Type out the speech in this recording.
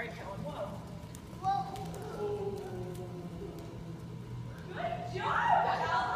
right, Helen. Whoa. Whoa. Good job,